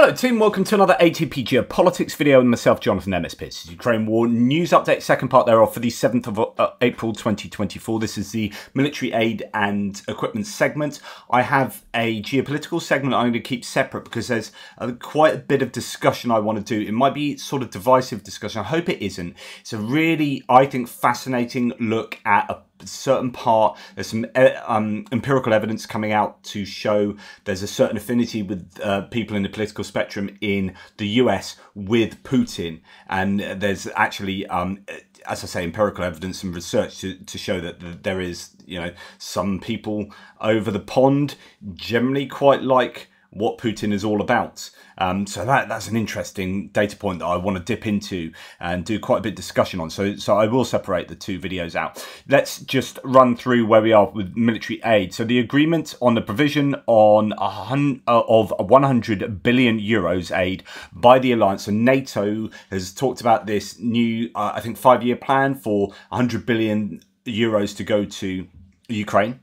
Hello team, welcome to another ATP Geopolitics video with myself, Jonathan MS Pearce. Ukraine War News Update, second part thereof for the 7th of uh, April 2024. This is the military aid and equipment segment. I have a geopolitical segment I'm going to keep separate because there's uh, quite a bit of discussion I want to do. It might be sort of divisive discussion. I hope it isn't. It's a really, I think, fascinating look at a certain part there's some uh, um, empirical evidence coming out to show there's a certain affinity with uh, people in the political spectrum in the US with Putin. And there's actually um, as I say empirical evidence and research to, to show that there is you know some people over the pond generally quite like what Putin is all about. Um, so that that's an interesting data point that I want to dip into and do quite a bit of discussion on. So so I will separate the two videos out. Let's just run through where we are with military aid. So the agreement on the provision on a hun- uh, of 100 billion euros aid by the alliance and NATO has talked about this new uh, I think five year plan for 100 billion euros to go to Ukraine.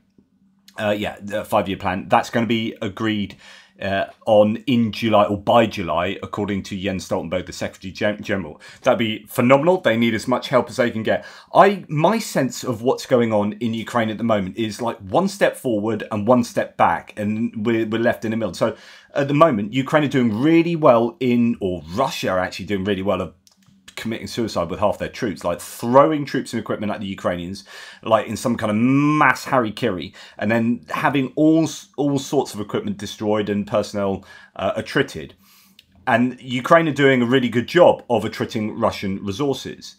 Uh, yeah, five year plan. That's going to be agreed uh, on in July or by July, according to Jens Stoltenberg, the Secretary General. That'd be phenomenal. They need as much help as they can get. I my sense of what's going on in Ukraine at the moment is like one step forward and one step back, and we're, we're left in the middle. So at the moment, Ukraine are doing really well in, or Russia are actually doing really well committing suicide with half their troops, like throwing troops and equipment at the Ukrainians, like in some kind of mass harikiri, and then having all all sorts of equipment destroyed and personnel uh, attrited. And Ukraine are doing a really good job of attriting Russian resources.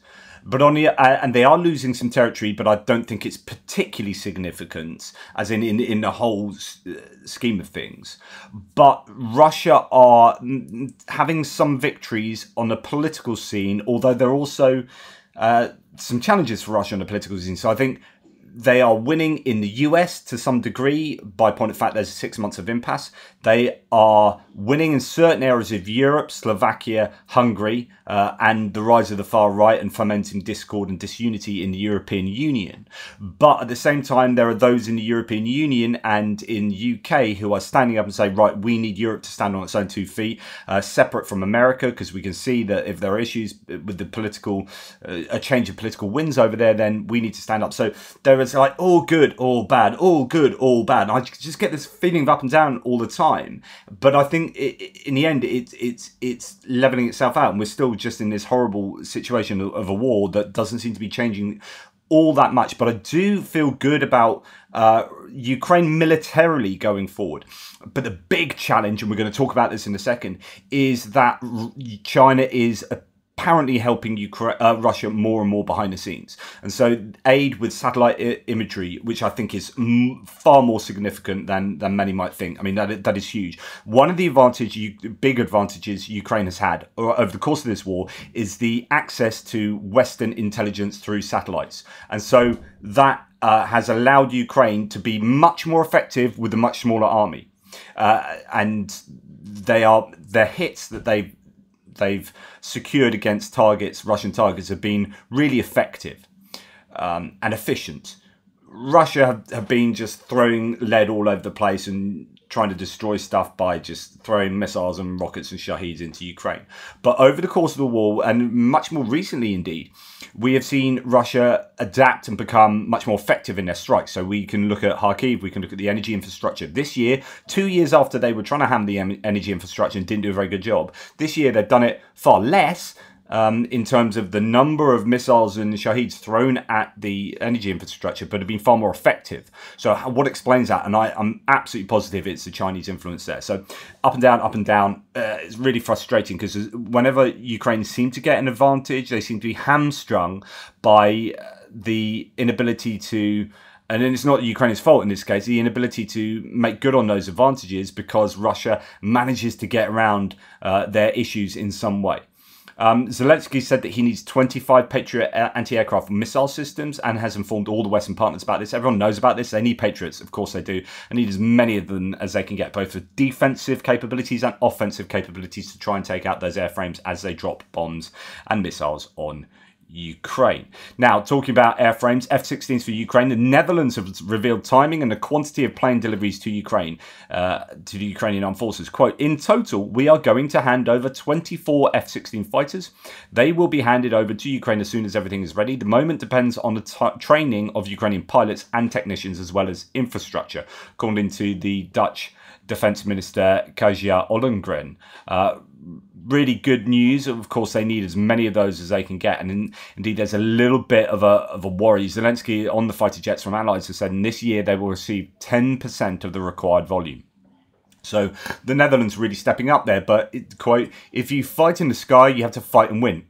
But on the uh, and they are losing some territory, but I don't think it's particularly significant, as in in, in the whole uh, scheme of things. But Russia are having some victories on the political scene, although there are also uh, some challenges for Russia on the political scene. So I think they are winning in the US to some degree by point of fact there's six months of impasse. They are winning in certain areas of Europe, Slovakia, Hungary, uh, and the rise of the far right and fomenting discord and disunity in the European Union. But at the same time, there are those in the European Union and in UK who are standing up and say, right, we need Europe to stand on its own two feet, uh, separate from America, because we can see that if there are issues with the political, uh, a change of political winds over there, then we need to stand up. So there is like all good, all bad, all good, all bad. I just get this feeling of up and down all the time. But I think it, in the end, it's it's it's leveling itself out, and we're still just in this horrible situation of, of a war that doesn't seem to be changing all that much. But I do feel good about uh, Ukraine militarily going forward. But the big challenge, and we're going to talk about this in a second, is that China is a apparently helping uh, Russia more and more behind the scenes. And so aid with satellite imagery, which I think is far more significant than, than many might think. I mean, that, that is huge. One of the advantage, big advantages Ukraine has had over the course of this war is the access to Western intelligence through satellites. And so that uh, has allowed Ukraine to be much more effective with a much smaller army. Uh, and they are their hits that they've they've secured against targets, Russian targets, have been really effective um, and efficient. Russia have, have been just throwing lead all over the place and trying to destroy stuff by just throwing missiles and rockets and shahids into Ukraine. But over the course of the war, and much more recently indeed, we have seen Russia adapt and become much more effective in their strikes. So we can look at Kharkiv, we can look at the energy infrastructure. This year, two years after they were trying to hammer the energy infrastructure and didn't do a very good job, this year they've done it far less um, in terms of the number of missiles and Shahids thrown at the energy infrastructure, but have been far more effective. So, what explains that? And I, am absolutely positive it's the Chinese influence there. So, up and down, up and down. Uh, it's really frustrating because whenever Ukraine seem to get an advantage, they seem to be hamstrung by uh, the inability to and then it's not Ukraine's fault in this case, the inability to make good on those advantages because Russia manages to get around uh, their issues in some way. Um, Zelensky said that he needs 25 Patriot anti-aircraft missile systems and has informed all the Western partners about this. Everyone knows about this. They need Patriots, of course they do, and need as many of them as they can get, both for defensive capabilities and offensive capabilities to try and take out those airframes as they drop bombs and missiles on Ukraine. Now, talking about airframes, F 16s for Ukraine, the Netherlands have revealed timing and the quantity of plane deliveries to Ukraine, uh, to the Ukrainian armed forces. Quote In total, we are going to hand over 24 F 16 fighters. They will be handed over to Ukraine as soon as everything is ready. The moment depends on the training of Ukrainian pilots and technicians as well as infrastructure, according to the Dutch Defense Minister Kajsa Ollongren. Uh, really good news. Of course, they need as many of those as they can get, and in, indeed, there's a little bit of a of a worry. Zelensky on the fighter jets from allies has said in this year they will receive 10% of the required volume. So the Netherlands really stepping up there. But it, quote, if you fight in the sky, you have to fight and win.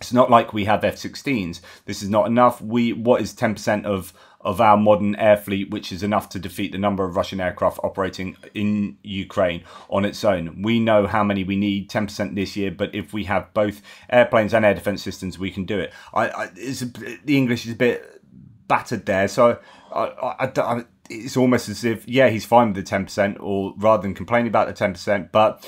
It's not like we have F-16s. This is not enough. We what is 10% of of our modern air fleet, which is enough to defeat the number of Russian aircraft operating in Ukraine on its own. We know how many we need, 10% this year, but if we have both airplanes and air defense systems, we can do it. I, I the English is a bit battered there, so I, I, it's almost as if yeah he's fine with the 10% or rather than complaining about the 10% but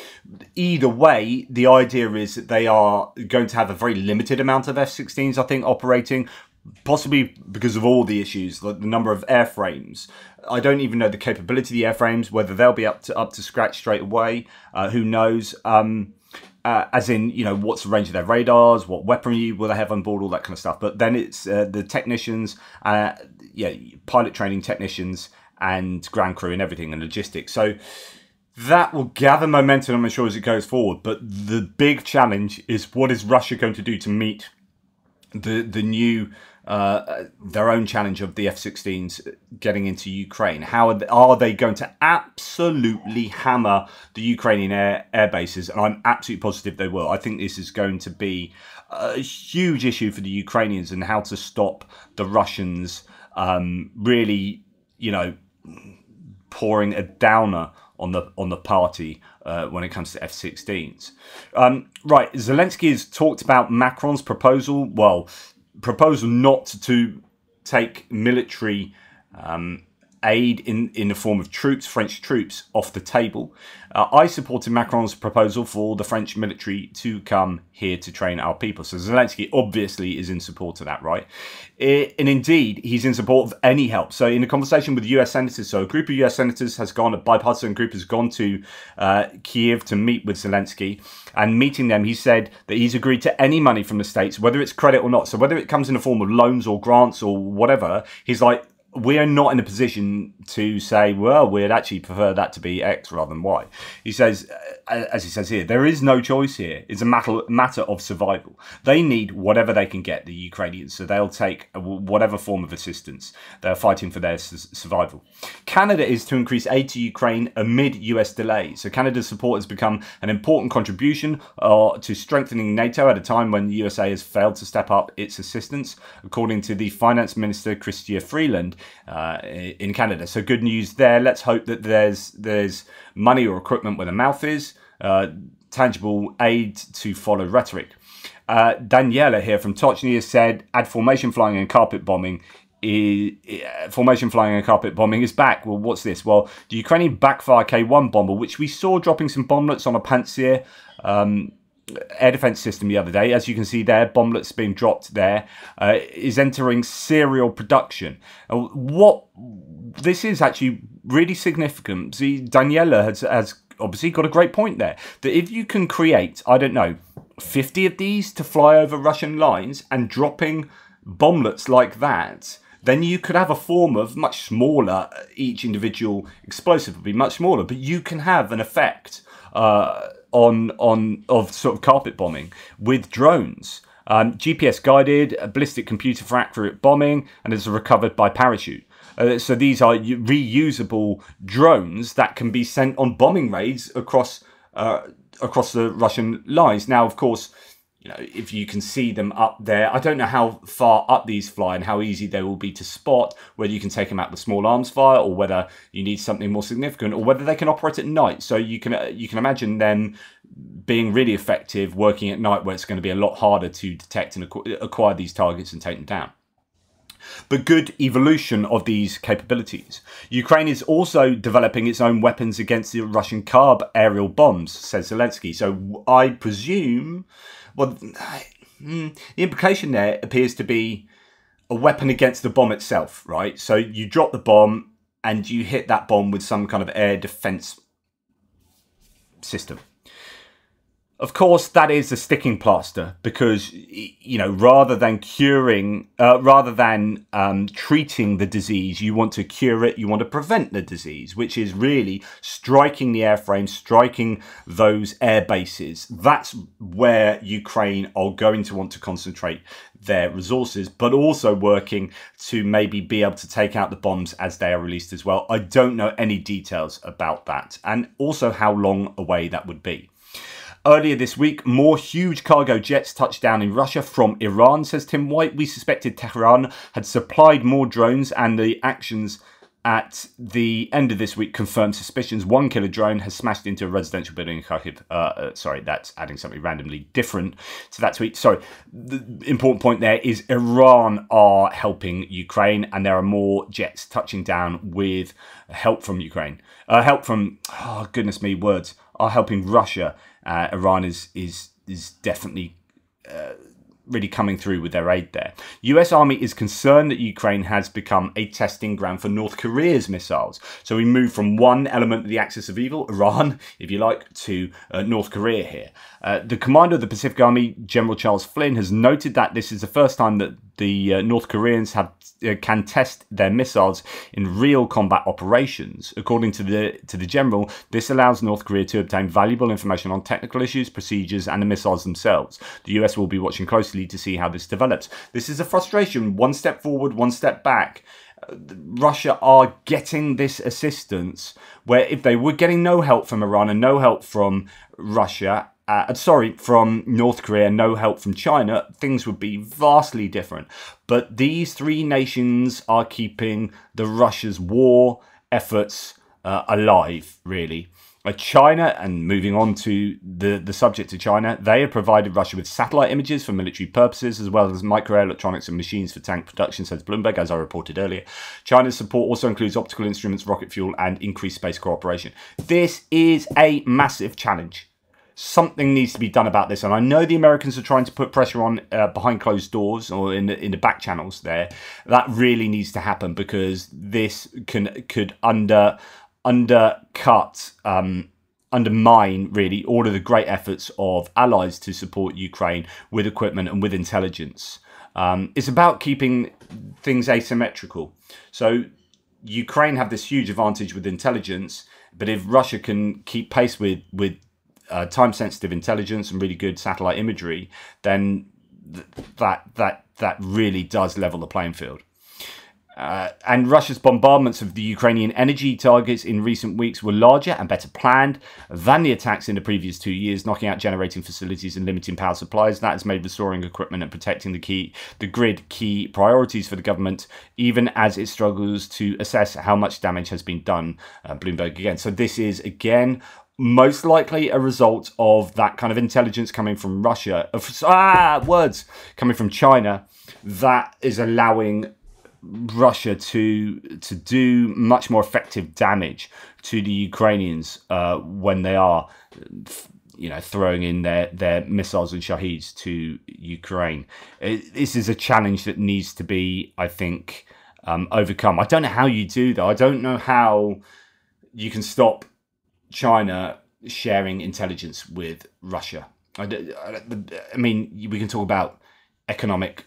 either way the idea is that they are going to have a very limited amount of f-16s i think operating possibly because of all the issues, like the number of airframes. I don't even know the capability of the airframes, whether they'll be up to up to scratch straight away. Uh, who knows? Um, uh, as in, you know, what's the range of their radars, what weaponry will they have on board, all that kind of stuff. But then it's uh, the technicians, uh, yeah, pilot training technicians and ground crew and everything and logistics. So that will gather momentum, I'm sure, as it goes forward. But the big challenge is what is Russia going to do to meet the the new uh, their own challenge of the F-16s getting into Ukraine. How are they, are they, going to absolutely hammer the Ukrainian air, air bases? And I'm absolutely positive they will. I think this is going to be a huge issue for the Ukrainians and how to stop the Russians um, really, you know, pouring a downer on the on the party uh, when it comes to F-16s. Um, right, Zelensky has talked about Macron's proposal. Well, proposal not to take military um, aid in, in the form of troops, French troops, off the table. Uh, I supported Macron's proposal for the French military to come here to train our people. So Zelensky obviously is in support of that, right? It, and indeed, he's in support of any help. So in a conversation with US senators, so a group of US senators has gone, a bipartisan group has gone to uh, Kiev to meet with Zelensky. And meeting them, he said that he's agreed to any money from the states, whether it's credit or not. So whether it comes in the form of loans or grants or whatever, he's like, we are not in a position to say, well, we'd actually prefer that to be X rather than Y. He says, uh, as he says here, there is no choice here. It's a matter, matter of survival. They need whatever they can get, the Ukrainians, so they'll take whatever form of assistance. They're fighting for their survival. Canada is to increase aid to Ukraine amid US delays. So Canada's support has become an important contribution uh, to strengthening NATO at a time when the USA has failed to step up its assistance, according to the Finance Minister, Chrystia Freeland, uh, in Canada. So good news there. Let's hope that there's there's money or equipment where the mouth is, uh, tangible aid to follow rhetoric. Uh, Daniela here from Tochny has said, add formation flying and carpet bombing. Is, formation flying and carpet bombing is back. Well, what's this? Well, the Ukrainian backfire K1 bomber, which we saw dropping some bomblets on a Pantsir um, air defense system the other day. As you can see there, bomblets being dropped there, uh, is entering serial production. Uh, what this is actually really significant. See, Daniela has, has obviously got a great point there. That if you can create, I don't know, 50 of these to fly over Russian lines and dropping bomblets like that, then you could have a form of much smaller, each individual explosive would be much smaller, but you can have an effect uh, on on of sort of carpet bombing with drones. Um, GPS guided, a ballistic computer for accurate bombing, and is recovered by parachute. Uh, so these are reusable drones that can be sent on bombing raids across uh, across the Russian lines. Now, of course, you know, if you can see them up there. I don't know how far up these fly and how easy they will be to spot, whether you can take them out with small arms fire or whether you need something more significant or whether they can operate at night. So you can uh, you can imagine them being really effective working at night where it's going to be a lot harder to detect and acquire these targets and take them down but good evolution of these capabilities. Ukraine is also developing its own weapons against the Russian KAB aerial bombs, says Zelensky. So I presume well, mm, the implication there appears to be a weapon against the bomb itself, right? So you drop the bomb and you hit that bomb with some kind of air defense system. Of course, that is a sticking plaster because you know rather than curing, uh, rather than um, treating the disease, you want to cure it. You want to prevent the disease, which is really striking the airframe, striking those air bases. That's where Ukraine are going to want to concentrate their resources, but also working to maybe be able to take out the bombs as they are released as well. I don't know any details about that, and also how long away that would be. Earlier this week, more huge cargo jets touched down in Russia from Iran, says Tim White. We suspected Tehran had supplied more drones, and the actions at the end of this week confirmed suspicions one killer drone has smashed into a residential building in Kharkiv. Uh, uh, sorry, that's adding something randomly different to that tweet. Sorry, the important point there is Iran are helping Ukraine, and there are more jets touching down with help from Ukraine. Uh, help from, oh, goodness me, words, are helping Russia uh, Iran is is is definitely uh, really coming through with their aid there. US Army is concerned that Ukraine has become a testing ground for North Korea's missiles. So we move from one element of the axis of evil, Iran, if you like, to uh, North Korea here. Uh, the commander of the Pacific Army, General Charles Flynn, has noted that this is the first time that the uh, North Koreans have uh, can test their missiles in real combat operations. According to the to the general, this allows North Korea to obtain valuable information on technical issues, procedures, and the missiles themselves. The US will be watching closely to see how this develops. This is a frustration: one step forward, one step back. Uh, Russia are getting this assistance where if they were getting no help from Iran and no help from Russia uh, sorry, from North Korea, no help from China, things would be vastly different. But these three nations are keeping the Russia's war efforts uh, alive, really. Uh, China, and moving on to the, the subject of China, they have provided Russia with satellite images for military purposes, as well as microelectronics and machines for tank production, says Bloomberg, as I reported earlier. China's support also includes optical instruments, rocket fuel, and increased space cooperation. This is a massive challenge something needs to be done about this. And I know the Americans are trying to put pressure on uh, behind closed doors or in the, in the back channels there. That really needs to happen because this can could under undercut. Um, undermine really all of the great efforts of allies to support Ukraine with equipment and with intelligence. Um, it's about keeping things asymmetrical. So Ukraine have this huge advantage with intelligence, but if Russia can keep pace with with uh, time sensitive intelligence and really good satellite imagery, then th- that that that really does level the playing field. Uh, and Russia's bombardments of the Ukrainian energy targets in recent weeks were larger and better planned than the attacks in the previous two years, knocking out generating facilities and limiting power supplies. That has made restoring equipment and protecting the key the grid key priorities for the government, even as it struggles to assess how much damage has been done. Uh, Bloomberg again. So this is again most likely a result of that kind of intelligence coming from Russia, ah, words coming from China, that is allowing Russia to to do much more effective damage to the Ukrainians uh, when they are, you know, throwing in their their missiles and shahids to Ukraine. It, this is a challenge that needs to be, I think, um, overcome. I don't know how you do that. I don't know how you can stop China sharing intelligence with Russia. I, I, mean, we can talk about economic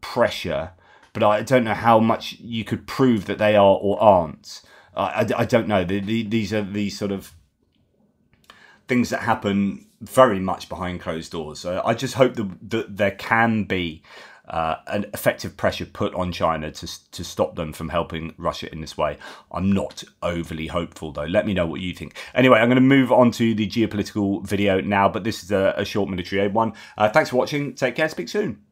pressure, but I don't know how much you could prove that they are or aren't. I, I don't know. The, the, these are these sort of things that happen very much behind closed doors. So I just hope that, that there can be uh, an effective pressure put on China to, to stop them from helping Russia in this way. I'm not overly hopeful though. Let me know what you think. Anyway, I'm going to move on to the geopolitical video now, but this is a, a short military aid one. Uh, thanks for watching. Take care. Speak soon.